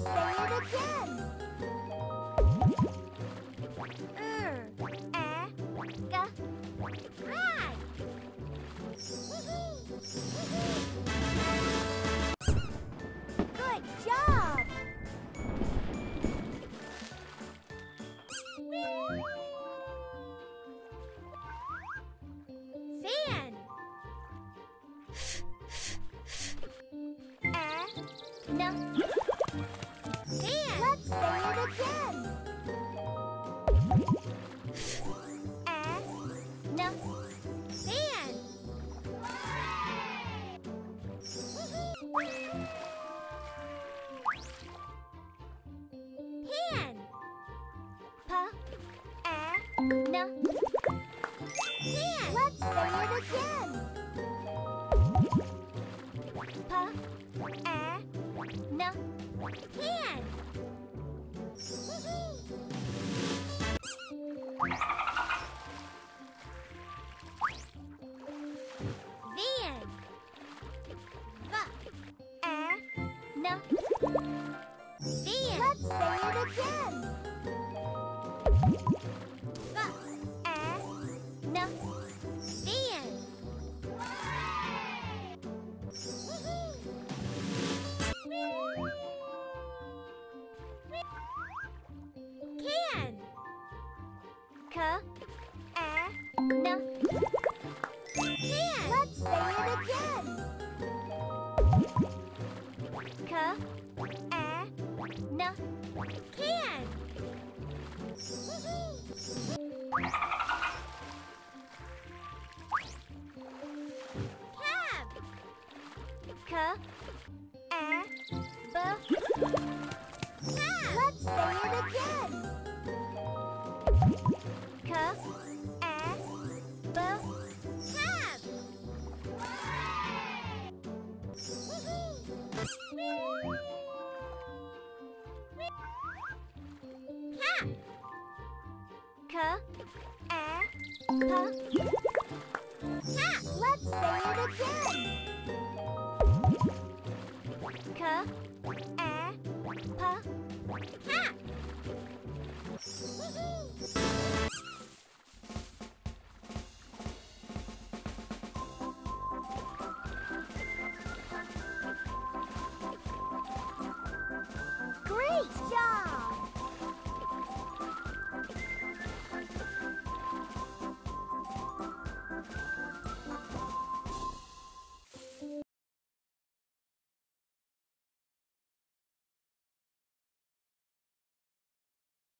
Say it again. Er. Good job. Fan. no. Pan. Pa. Na. Let's say it again. Pa. Na. N. Van. Let's say it again. Van. Can. Can. Cab. K. A. B. Cab. Let's say it again. K. A. B. Cab. K. A. P. Cat. Let's say it again. K. A. P. Cat.